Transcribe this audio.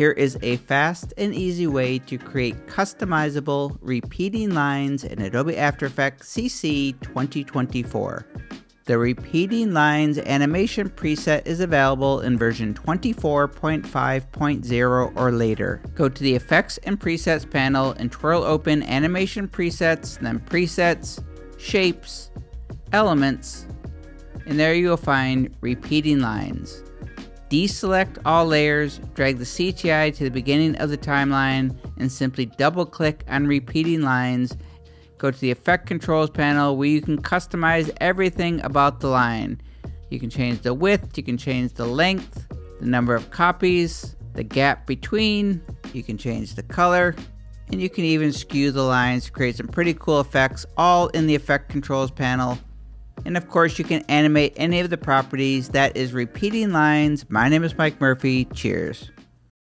Here is a fast and easy way to create customizable repeating lines in Adobe After Effects CC 2024. The Repeating Lines animation preset is available in version 24.5.0 or later. Go to the Effects and Presets panel and twirl open Animation Presets, then Presets, Shapes, Elements, and there you will find Repeating Lines. Deselect all layers, drag the CTI to the beginning of the timeline, and simply double click on Repeating Lines go to the Effect Controls panel where you can customize everything about the line. You can change the width, you can change the length, the number of copies, the gap between, you can change the color, and you can even skew the lines to create some pretty cool effects all in the Effect Controls panel. And of course, you can animate any of the properties that is repeating lines. My name is Mike Murphy. Cheers.